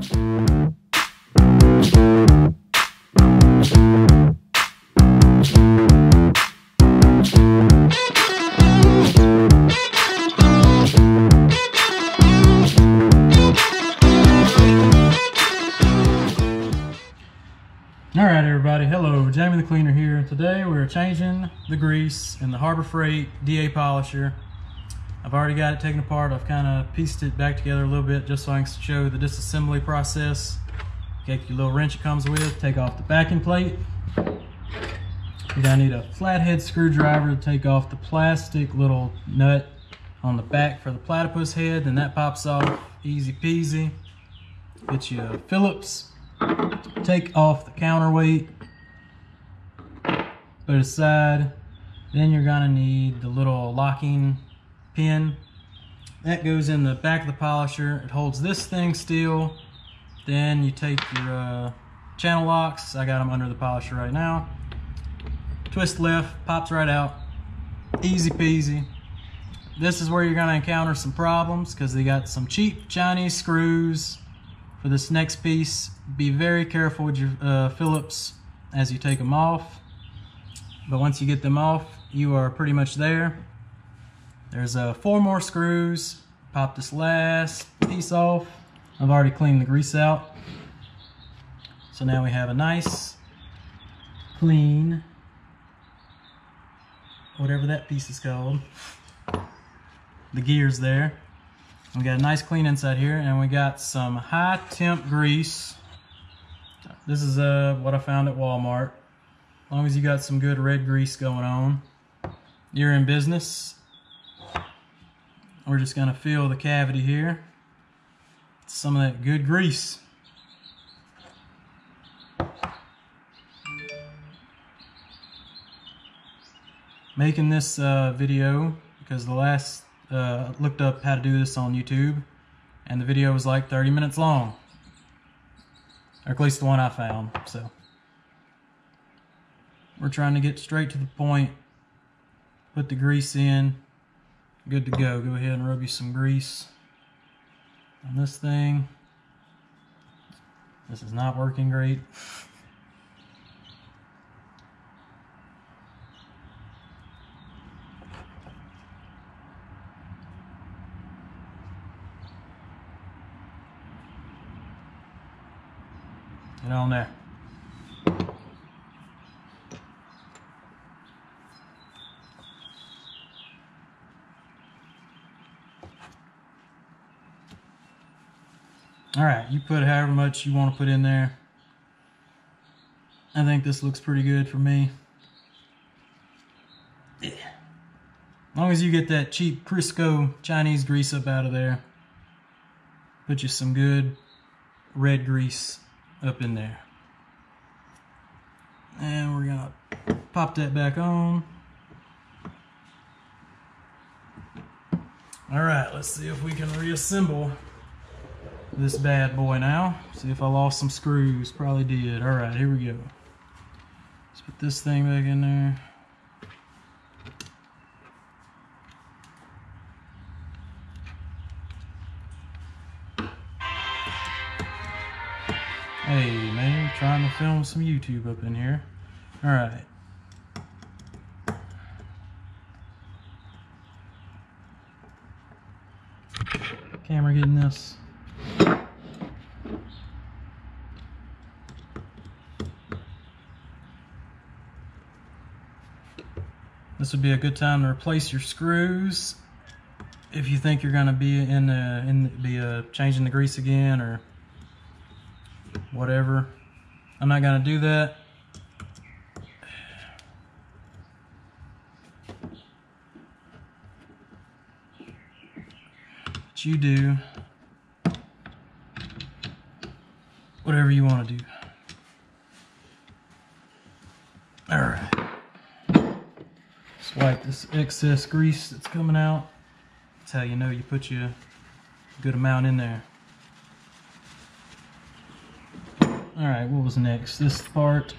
All right, everybody. Hello, Jamie the Cleaner here. Today we're changing the grease in the Harbor Freight DA polisher. I've already got it taken apart. I've kind of pieced it back together a little bit just so I can show the disassembly process. Take your little wrench it comes with, take off the backing plate. You're gonna need a flathead screwdriver to take off the plastic little nut on the back for the platypus head, then that pops off easy peasy. Get you a Phillips take off the counterweight, put it aside. Then you're gonna need the little locking pin. That goes in the back of the polisher. It holds this thing still. Then you take your uh, channel locks. I got them under the polisher right now. Twist left, pops right out. Easy peasy. This is where you're gonna encounter some problems because they got some cheap Chinese screws for this next piece. Be very careful with your uh, Phillips as you take them off. But once you get them off, you are pretty much there. There's uh, four more screws. Pop this last piece off. I've already cleaned the grease out. So now we have a nice, clean, whatever that piece is called. The gears there. We got a nice clean inside here and we got some high temp grease. This is uh, what I found at Walmart. As long as you got some good red grease going on, you're in business. We're just gonna fill the cavity here. Some of that good grease. Making this uh, video because the last uh, looked up how to do this on YouTube and the video was like 30 minutes long. Or at least the one I found, so. We're trying to get straight to the point. Put the grease in. Good to go. Go ahead and rub you some grease on this thing. This is not working great. Get on there. All right, you put however much you want to put in there. I think this looks pretty good for me. Yeah. As long as you get that cheap Crisco Chinese grease up out of there. Put you some good red grease up in there. And we're gonna pop that back on. All right, let's see if we can reassemble this bad boy now. See if I lost some screws, probably did. All right, here we go. Let's put this thing back in there. Hey man, trying to film some YouTube up in here. All right. Camera getting this. This would be a good time to replace your screws if you think you're going to be in the, in the, be uh, changing the grease again or whatever. I'm not gonna do that. But you do whatever you want to do. Just wipe this excess grease that's coming out. That's how you know you put your good amount in there. All right, what was next? This part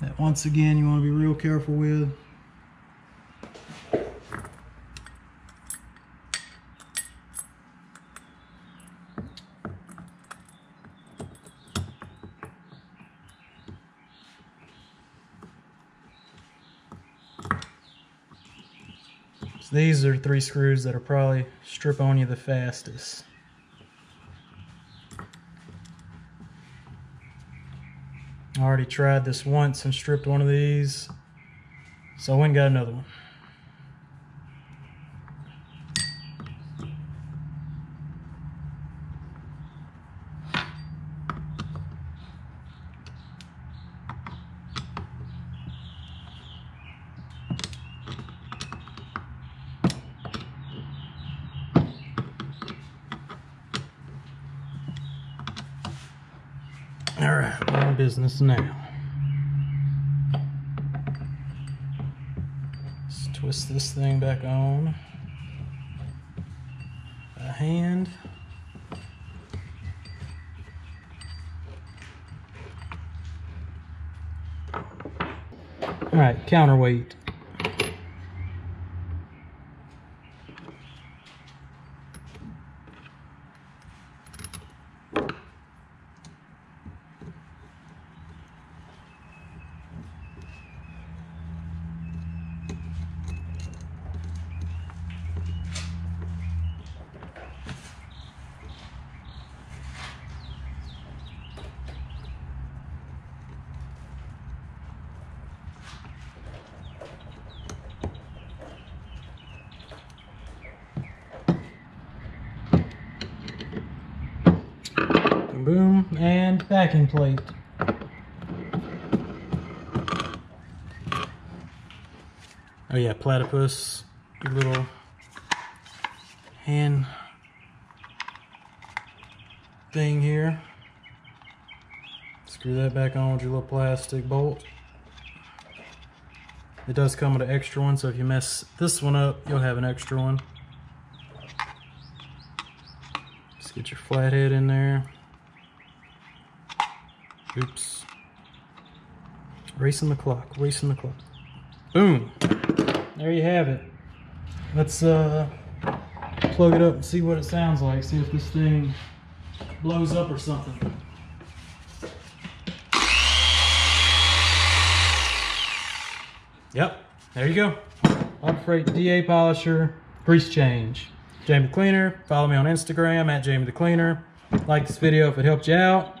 that once again you want to be real careful with. So these are three screws that'll probably strip on you the fastest. I already tried this once and stripped one of these. So I went and got another one. All right, on business now. Let's twist this thing back on. A hand. All right, counterweight. Boom, and backing plate. Oh yeah, platypus, little hand thing here. Screw that back on with your little plastic bolt. It does come with an extra one, so if you mess this one up, you'll have an extra one. Just get your flathead in there. Oops. Racing the clock, racing the clock. Boom. There you have it. Let's uh, plug it up and see what it sounds like. See if this thing blows up or something. Yep, there you go. Harbor Freight DA polisher, grease change. Jamie the Cleaner. Follow me on Instagram at Jamie the Cleaner. Like this video if it helped you out.